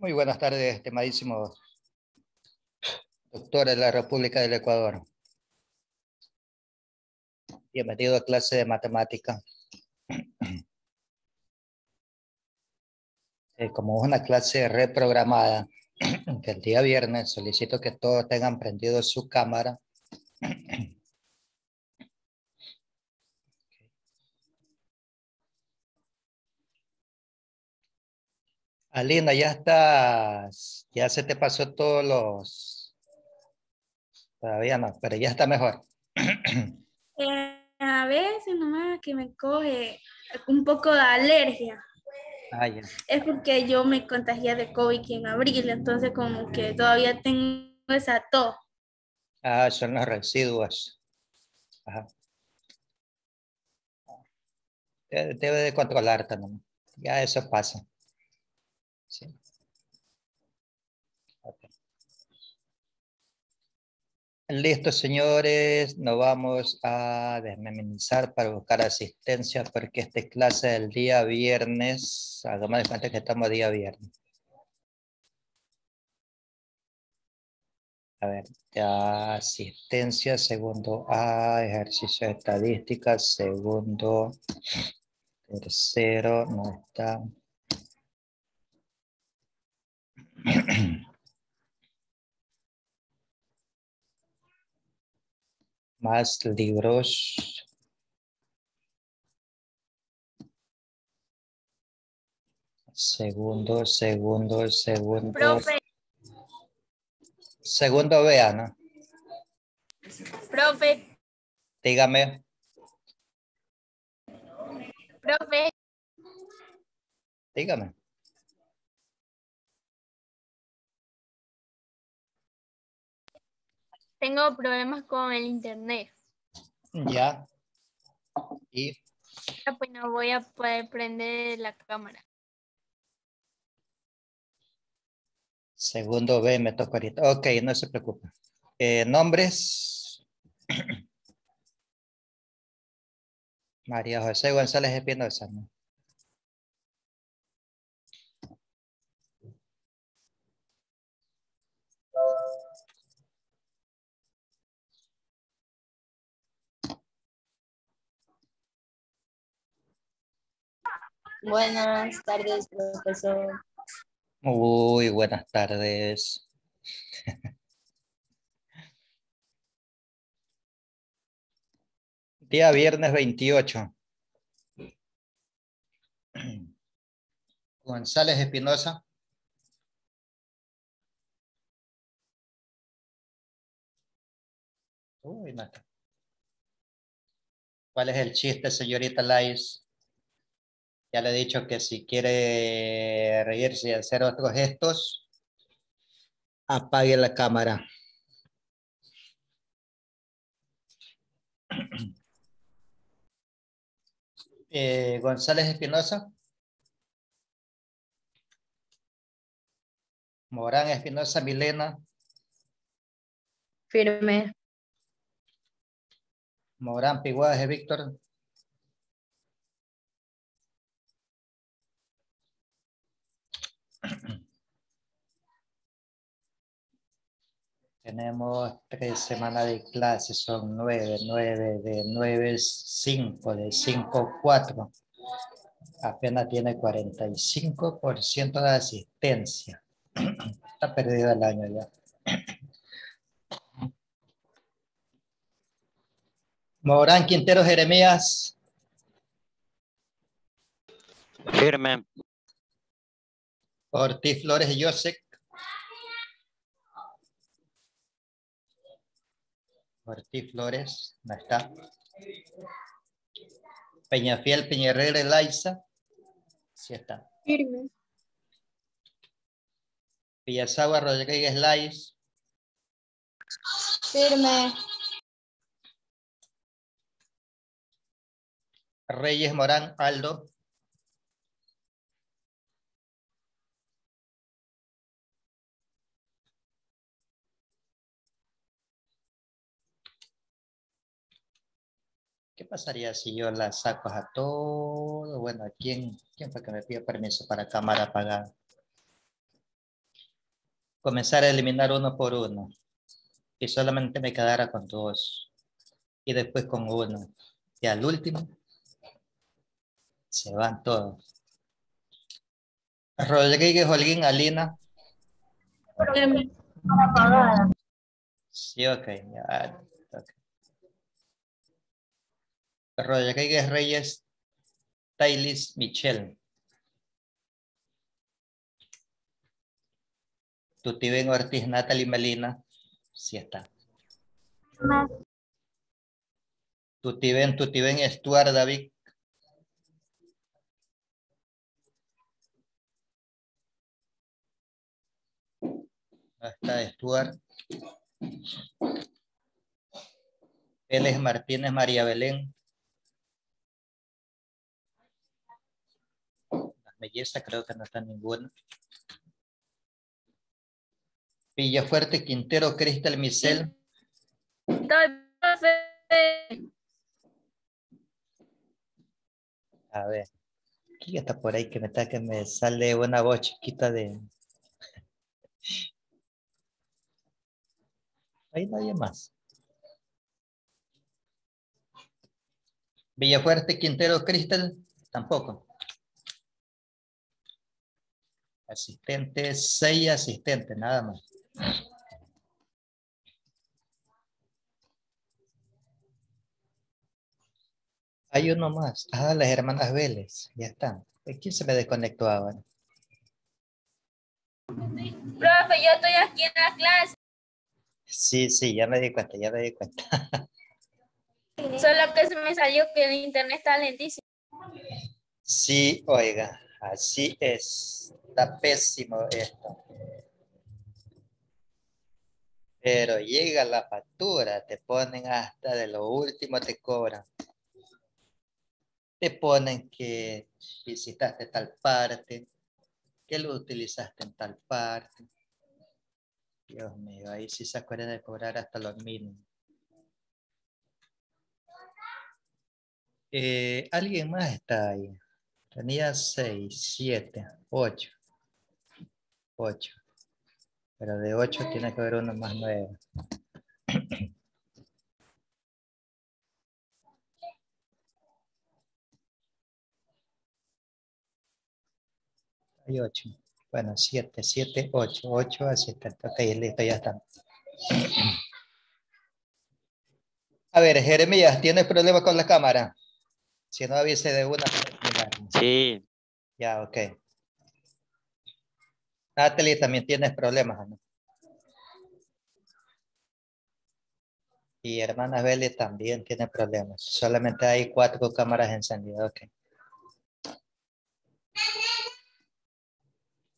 Muy buenas tardes, estimadísimo doctor de la República del Ecuador. Bienvenido a clase de matemática. Eh, como es una clase reprogramada, que el día viernes solicito que todos tengan prendido su cámara. Alina, ya estás, ya se te pasó todos los, todavía no, pero ya está mejor. Eh, a veces nomás que me coge un poco de alergia. Ah. Es porque yo me contagié de COVID en abril, entonces como que todavía tengo esa tos. Ah, son los residuos. Ajá. Debe de controlarte, ¿no? Ya eso pasa. Sí. Listo, señores. Nos vamos a desmeminizar para buscar asistencia porque esta es clase del día viernes. Hagamos de cuenta que estamos día viernes. A ver, asistencia, segundo A, ejercicio de estadística, segundo, tercero, no está. Más libros. Segundo, segundo, segundo. Profe, Segundo, vea, ¿no? profe, Dígame. profe. Dígame. Tengo problemas con el internet. Ya. Y Pues no voy a poder prender la cámara. segundo B me toca ahorita. Ok, no se preocupe. Eh, nombres. María José González Espinosa. ¿no? Buenas tardes, profesor. Muy buenas tardes. Día viernes 28. González Espinosa. Uy, no está. ¿Cuál es el chiste, señorita Lais? Ya le he dicho que si quiere reírse y hacer otros gestos, apague la cámara. Eh, González Espinosa. Morán Espinosa Milena. Firme. Morán Piguaje Víctor. Tenemos tres semanas de clase, son nueve, nueve, de nueve cinco, de cinco, cuatro. Apenas tiene 45% de asistencia. Está perdido el año ya. Morán Quintero Jeremías. Firme. Ortiz Flores Joseph. Ortiz Flores, no está. Peñafiel Peñarrera Elaiza. Sí está. Firme. Villasagua Rodríguez Lais. Firme. Reyes Morán Aldo. Pasaría si yo las saco a todo? Bueno, ¿quién, quién fue que me pidió permiso para cámara apagada? comenzar a eliminar uno por uno y solamente me quedara con dos y después con uno y al último se van todos. Rodríguez, Holguín, Alina. Sí, ok. Ya, okay. Rodríguez Reyes, Taylis, Michelle. Tutiben Ortiz, Natalie Melina. Sí está. Tutiben, Tutiben, Stuart, David. Está Stuart. Vélez Martínez, María Belén. La belleza creo que no está ninguna. Villafuerte, Quintero, Cristal, Misel. A ver. ¿Quién está por ahí que me está que me sale una voz chiquita de... Hay nadie más. Villafuerte, Quintero, Cristal, tampoco. Asistente, seis asistentes, nada más. Hay uno más. Ah, las hermanas Vélez. Ya están. ¿Quién se me desconectó ahora? Profe, yo estoy aquí en la clase. Sí, sí, ya me di cuenta, ya me di cuenta. Solo que se me salió que el internet está lentísimo. Sí, oiga, así es. Está pésimo esto. Pero llega la factura, te ponen hasta de lo último, te cobran. Te ponen que visitaste tal parte, que lo utilizaste en tal parte. Dios mío, ahí sí se acuerdan de cobrar hasta los mínimos. Eh, ¿Alguien más está ahí? Tenía seis, siete, ocho. Ocho. Pero de ocho tiene que haber uno más nuevo. Hay ocho. Bueno, siete, siete, ocho. Ocho asistentes. Ok, listo, ya están. A ver, Jeremías, ¿tienes problema con la cámara? Si no avise de una. Sí. Ya, ok. Natalie, también tienes problemas. Y hermana Beli también tiene problemas. Solamente hay cuatro cámaras encendidas. Ok.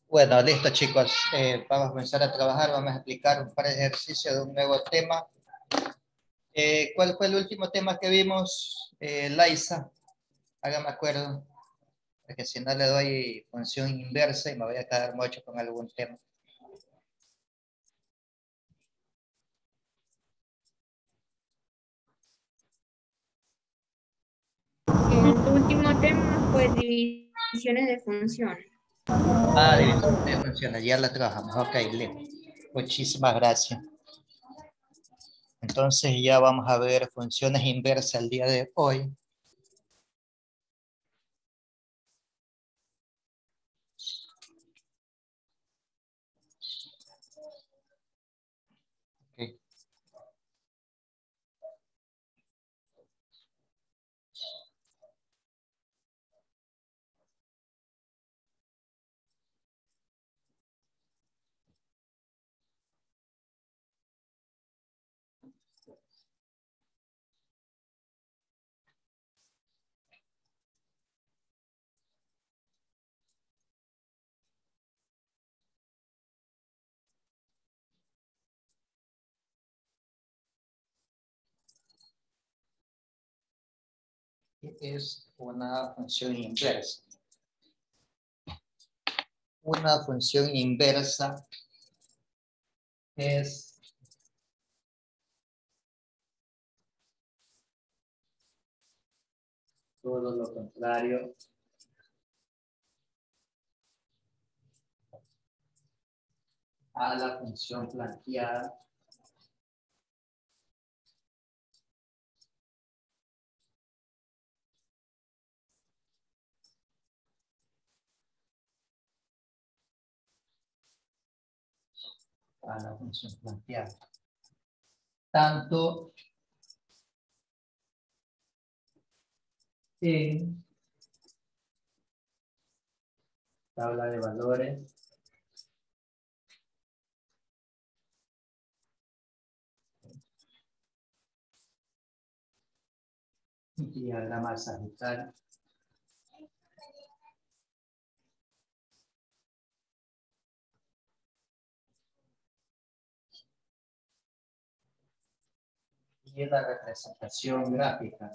Bueno, listo chicos. Eh, vamos a comenzar a trabajar. Vamos a explicar un par de ejercicios de un nuevo tema. Eh, ¿Cuál fue el último tema que vimos, eh, Laisa? Acuerdo. Porque si no le doy función inversa y me voy a quedar mucho con algún tema. El último tema fue divisiones de funciones. Ah, divisiones de funciones, ya la trabajamos. Ok, listo. Muchísimas gracias. Entonces ya vamos a ver funciones inversas el día de hoy. Es una función inversa. Una función inversa es todo lo contrario a la función planteada. A la función planteada. Tanto en tabla de valores diagrama sagital y la representación gráfica.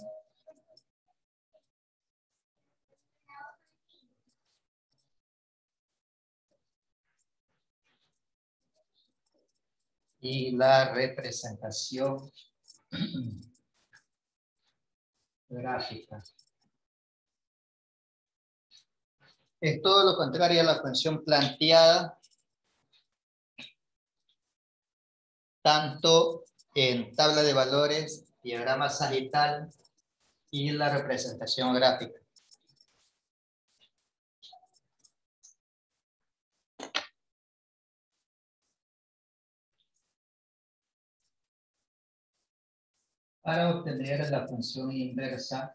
Y la representación gráfica. Es todo lo contrario a la función planteada, tanto en tabla de valores, diagrama sagital y la representación gráfica. Para obtener la función inversa,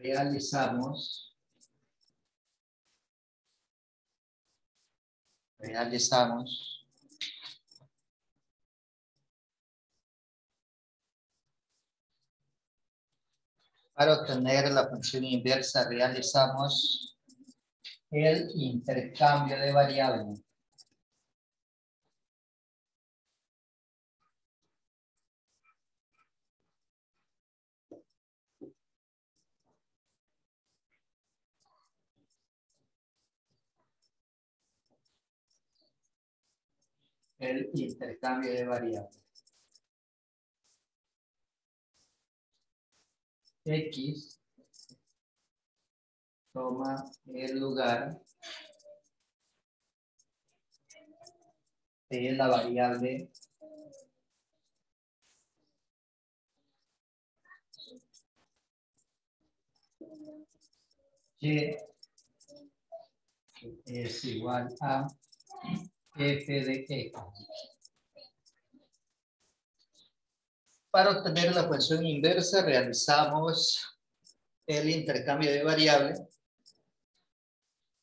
realizamos realizamos para obtener la función inversa realizamos el intercambio de variables el intercambio de variables. X toma el lugar de la variable y es igual a f de x. Para obtener la función inversa realizamos el intercambio de variables.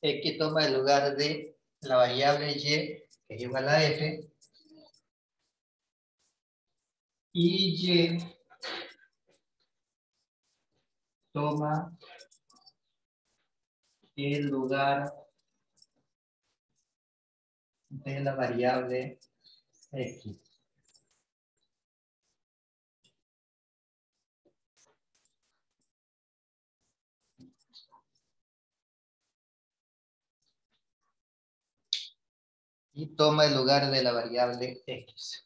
X toma el lugar de la variable y, que es igual a f. Y y toma el lugar de la variable x. Y toma el lugar de la variable x.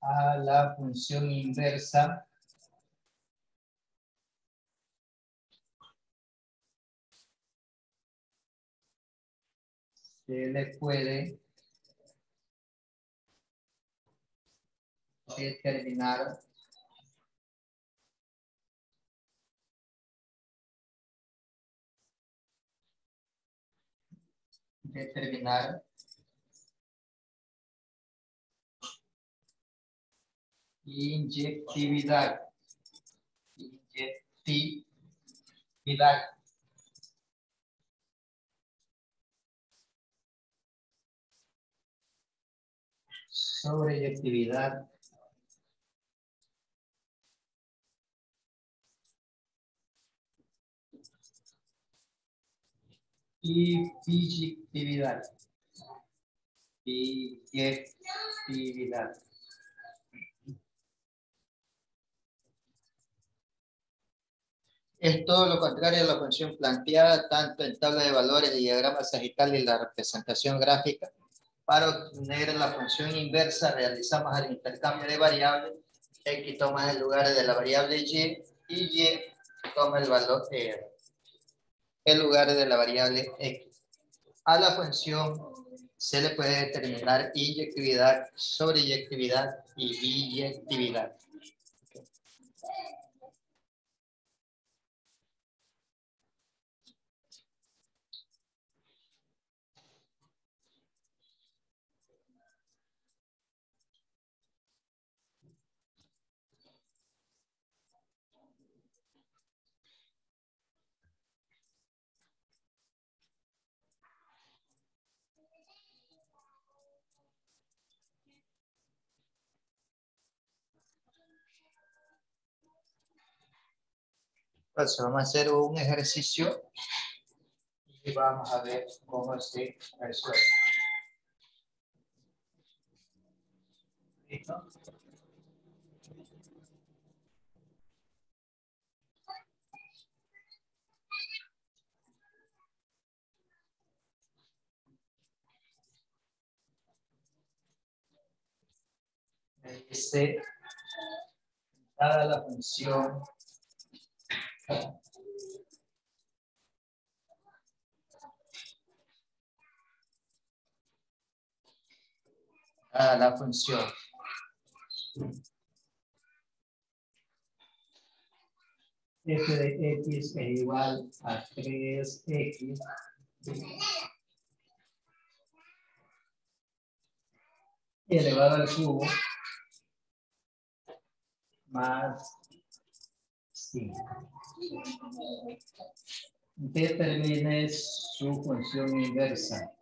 A la función inversa se le puede determinar determinar inyectividad. Inyectividad sobreyectividad y bijectividad. Bijectividad. es todo lo contrario a la función planteada tanto en tabla de valores, diagrama sagital y la representación gráfica. Para obtener la función inversa realizamos el intercambio de variables. X toma el lugar de la variable Y y Y toma el valor eh, el lugar de la variable X. A la función se le puede determinar inyectividad, sobreyectividad y biyectividad. Pues vamos a hacer un ejercicio y vamos a ver cómo se resuelve. ¿Listo? dice, dada la función a la función. f de x es igual a 3x elevado al cubo más Determine su función inversa.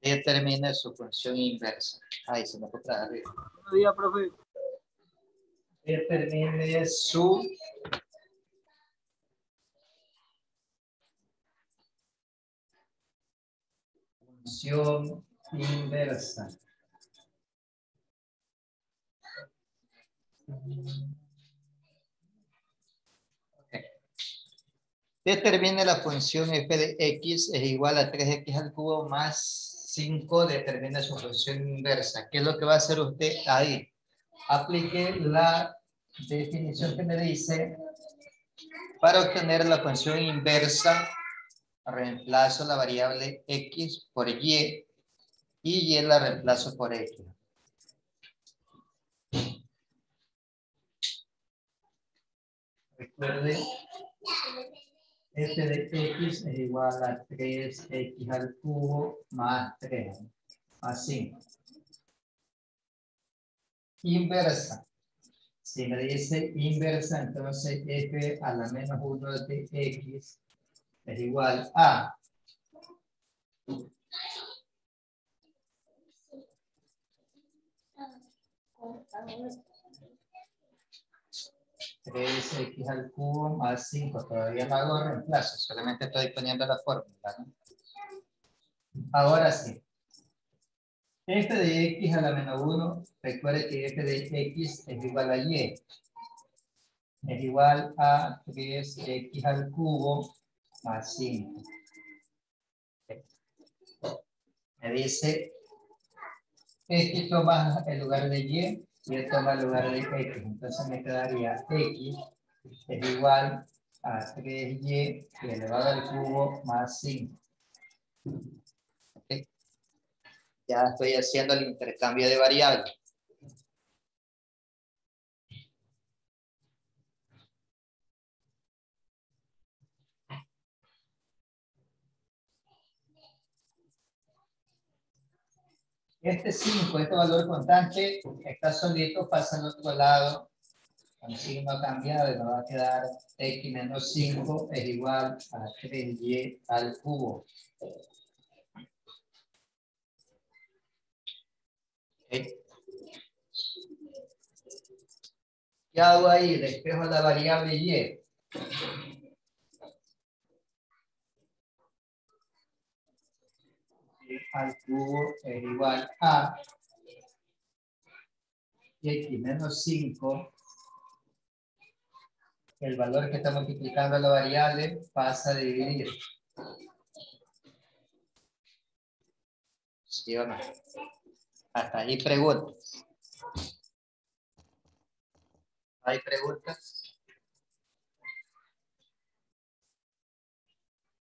Determine su función inversa. Ahí se me fue para arriba. Buenos días, profe. Determine su función inversa. Determine la función f de x es igual a 3x al cubo más 5. Determina su función inversa. ¿Qué es lo que va a hacer usted ahí? Aplique la definición que me dice para obtener la función inversa reemplazo la variable x por y y y la reemplazo por x. Recuerde, f de x es igual a 3x al cubo más 3, más 5. Inversa. Si me dice inversa, entonces f a la menos 1 de x es igual a Tres x al cubo más 5. Todavía no hago reemplazo, solamente estoy poniendo la fórmula. Ahora sí. f de x a la menos 1, recuerde que f de x es igual a y. Es igual a 3x al cubo Así. Me dice, X toma el lugar de Y, Y toma el lugar de X. Entonces me quedaría X es igual a 3Y elevado al cubo más 5. Ya estoy haciendo el intercambio de variables. Este 5, este valor constante, está solito, pasa al otro lado. Con signo cambiado, nos va a quedar x menos 5 es igual a 3y al cubo. ¿Qué hago ahí? Despejo la variable y. al cubo es igual a x menos 5. El valor que está multiplicando la variable pasa a dividir. ¿Sí o no? Hasta ahí preguntas. ¿Hay preguntas?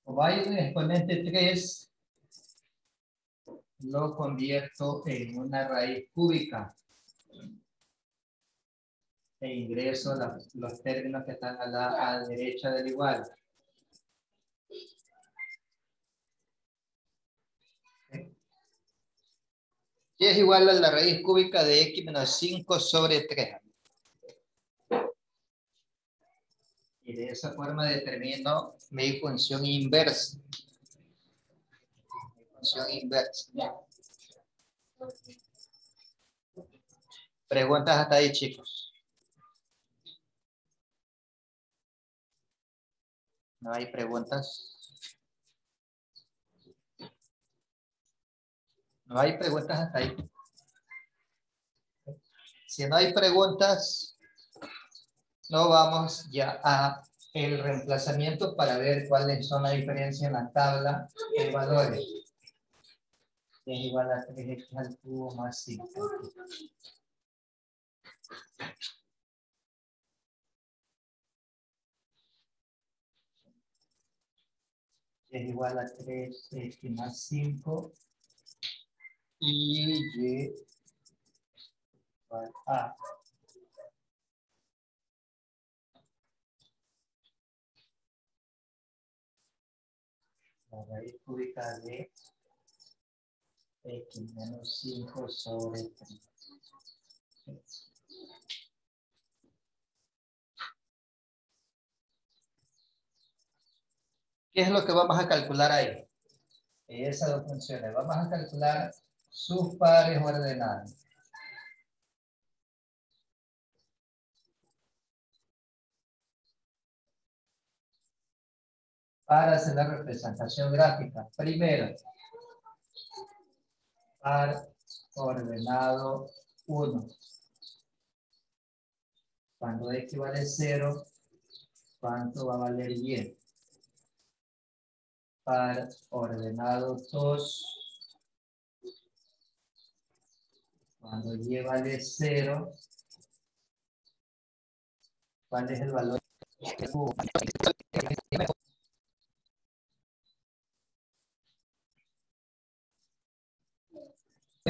Como hay un exponente 3, lo convierto en una raíz cúbica e ingreso la- los términos que están a la, a la derecha del igual. Y es igual a la raíz cúbica de x menos 5 sobre 3. Y de esa forma determino mi función inversa. Función inversa. Preguntas hasta ahí, chicos. ¿No hay preguntas? No hay preguntas hasta ahí. Si no hay preguntas, no vamos ya a el reemplazamiento para ver cuáles son las diferencias en la tabla de valores. Es igual a 3x al cubo más 5. es igual a 3x más 5 y x menos 5 sobre 3. ¿Qué es lo que vamos a calcular ahí? Esas dos funciones. Vamos a calcular sus pares ordenados. Para hacer la representación gráfica. Primero, ordenado 1. Cuando x vale 0, ¿cuánto va a valer y? Par ordenado 2. Cuando y vale 0, ¿cuál es el valor?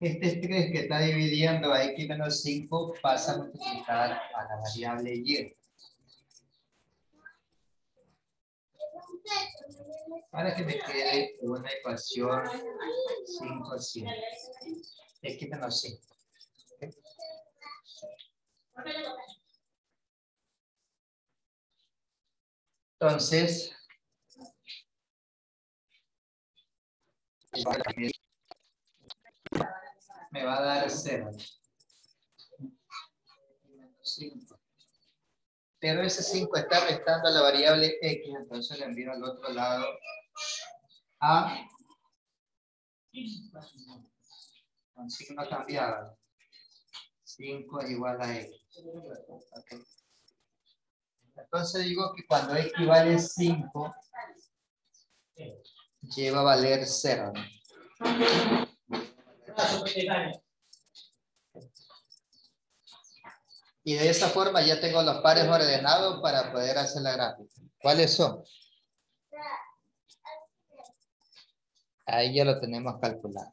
Este 3 que está dividiendo a x menos 5 pasa a multiplicar a la variable y. Para que me quede una ecuación 5, 100. X menos 5. ¿ok? Entonces, me va a dar 0. Pero ese 5 está restando a la variable x, entonces le envío al otro lado a con signo cambiado. 5 es igual a x. Ok. Entonces digo que cuando x vale 5, lleva a valer 0. Y de esa forma ya tengo los pares ordenados para poder hacer la gráfica. ¿Cuáles son? Ahí ya lo tenemos calculado.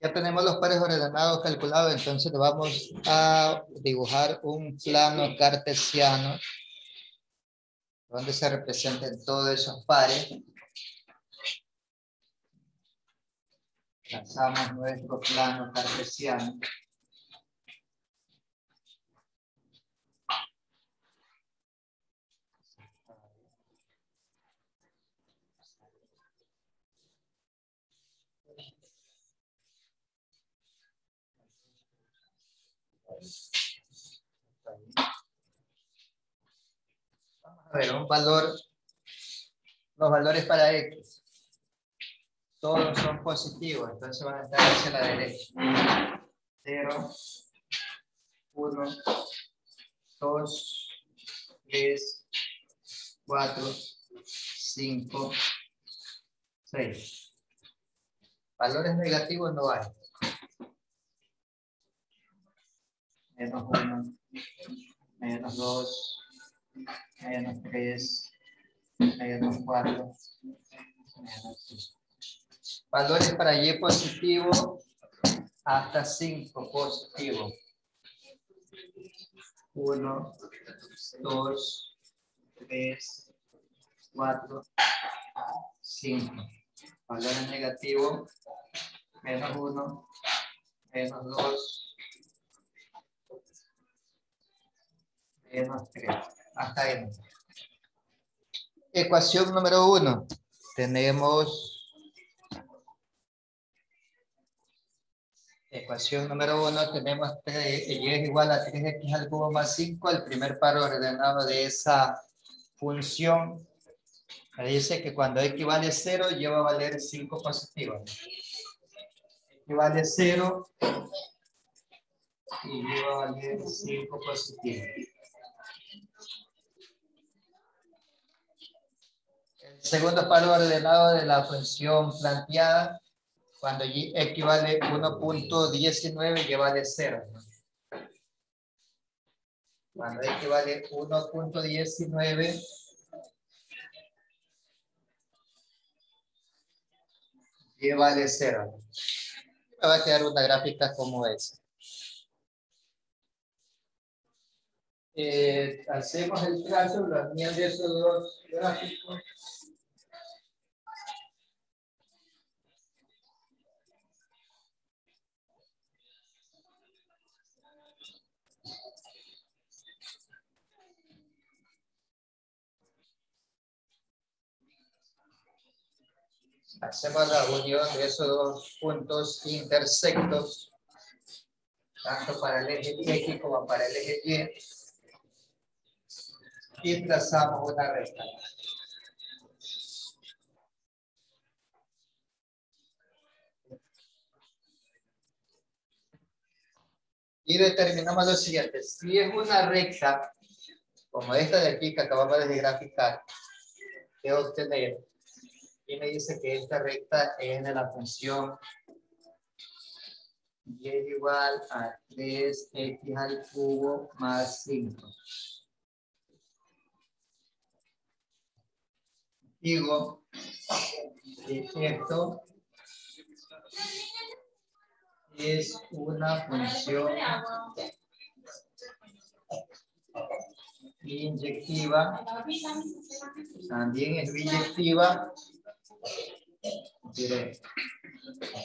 Ya tenemos los pares ordenados calculados, entonces vamos a dibujar un plano cartesiano donde se representen todos esos pares. Trazamos nuestro plano cartesiano. Vamos a ver, un valor, los valores para X. Todos son positivos, entonces van a estar hacia la derecha. 0, 1, 2, 3, 4, 5, 6. Valores negativos no hay. Menos 1, menos 2, menos 3, menos 4, menos 5. Valores para Y positivo hasta 5 positivo. 1, 2, 3, 4, 5. Valores negativos, menos 1, menos 2, menos 3. Hasta ahí. Ecuación número 1. Tenemos ecuación número 1. Tenemos y es igual a 3x al cubo más 5. El primer par ordenado de esa función me dice que cuando x vale 0 lleva a valer 5 positivo. x vale 0 y lleva a valer 5 positivo. Segundo par ordenado de la función planteada, cuando y equivale 1.19, lleva de 0. Cuando equivale 1.19, lleva de 0. Me va a quedar una gráfica como esa. Eh, hacemos el trazo, la unión de esos dos gráficos. Hacemos la unión de esos dos puntos intersectos, tanto para el eje X como para el eje Y, y trazamos una recta. Y determinamos lo siguiente, si es una recta, como esta de aquí que acabamos de graficar, que obtener y me dice que esta recta es de la función y es igual a 3x al cubo más 5. Digo que esto es una función inyectiva, también es biyectiva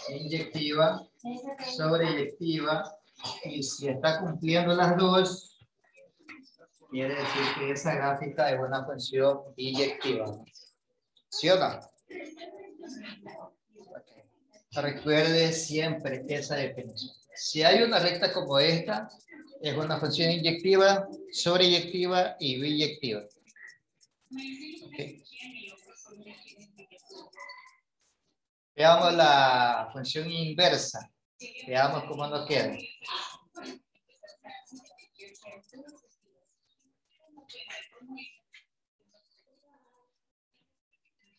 inyectiva, sobreyectiva, y si está cumpliendo las dos, quiere decir que esa gráfica es una función inyectiva. ¿Sí o no? Recuerde siempre esa definición. Si hay una recta como esta, es una función inyectiva, sobreyectiva y biyectiva. Veamos la función inversa. Veamos cómo nos queda.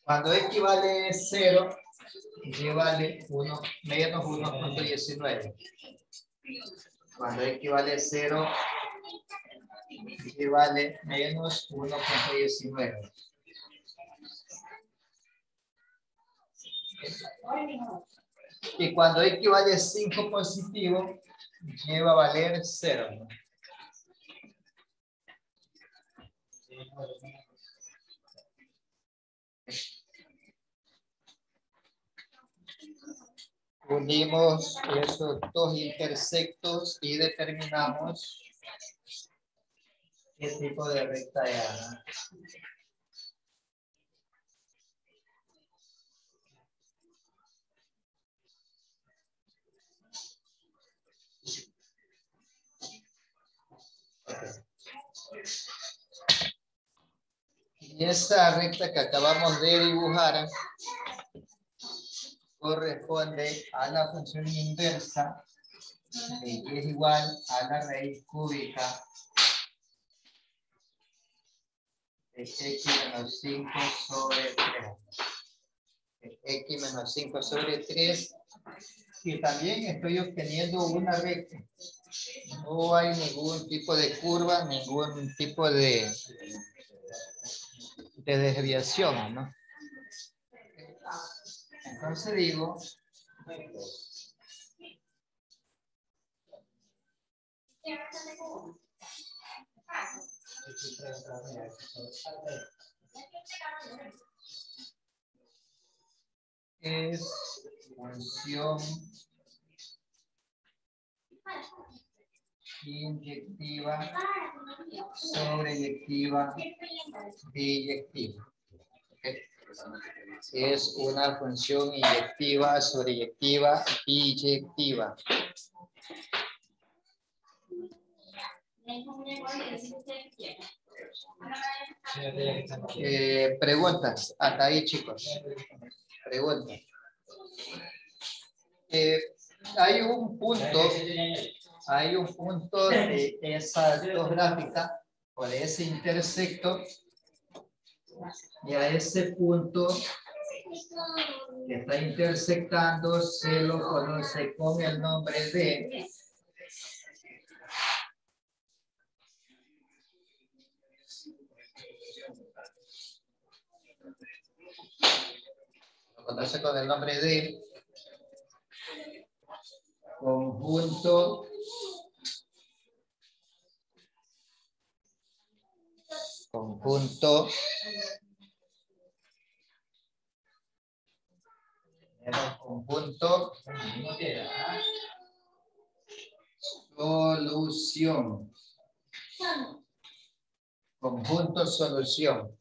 Cuando x vale 0, y vale 1 menos 1.19. Cuando x vale 0, y vale menos 1.19. Y cuando x vale 5 positivo, lleva a valer 0. Unimos esos dos intersectos y determinamos qué tipo de recta era. Y esa recta que acabamos de dibujar corresponde a la función inversa de y es igual a la raíz cúbica de x menos 5 sobre 3. x menos 5 sobre 3 y también estoy obteniendo una recta. No hay ningún tipo de curva, ningún tipo de, de desviación, ¿no? Entonces digo, es inyectiva, sobreyectiva, biyectiva. Es una función inyectiva, sobreyectiva, biyectiva. Eh, preguntas, hasta ahí chicos. Preguntas. Eh, hay un punto, hay un punto de esas dos gráficas, o de ese intersecto, y a ese punto que está intersectando se lo conoce con el nombre de lo conoce con el nombre de conjunto. Conjunto. Conjunto. Solución. Conjunto solución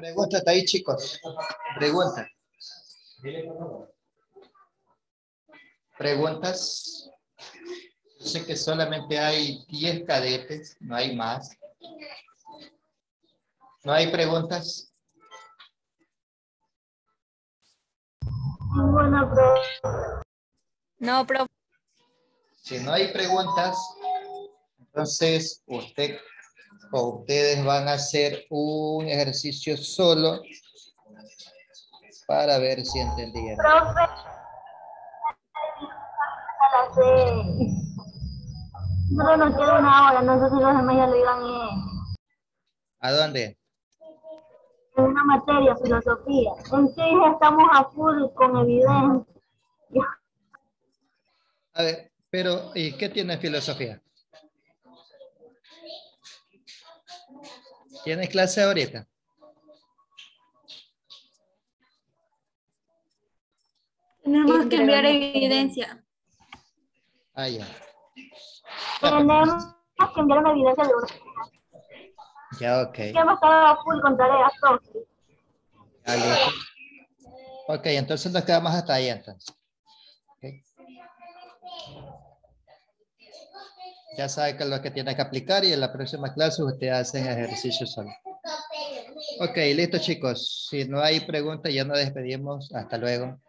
Pregunta está ahí, chicos. Pregunta. Preguntas. Yo sé que solamente hay 10 cadetes, no hay más. ¿No hay preguntas? No, profe. Si no hay preguntas, entonces usted o ustedes van a hacer un ejercicio solo para ver si entendieron. Nos queda una hora, no sé si los demás ya lo en, ¿A dónde? en una materia, filosofía. En sí estamos a full con evidencia. A ver, pero ¿y qué tiene filosofía? ¿Tienes clase ahorita? Tenemos que enviar evidencia. Ah, ya. Tenemos que enviar una evidencia de una. Ya, ok. Hemos estado a full con tareas. Ok, entonces nos quedamos hasta ahí entonces. Ya sabe que es lo que tiene que aplicar y en la próxima clase usted hace ejercicio solo. Ok, listo chicos. Si no hay preguntas, ya nos despedimos. Hasta luego.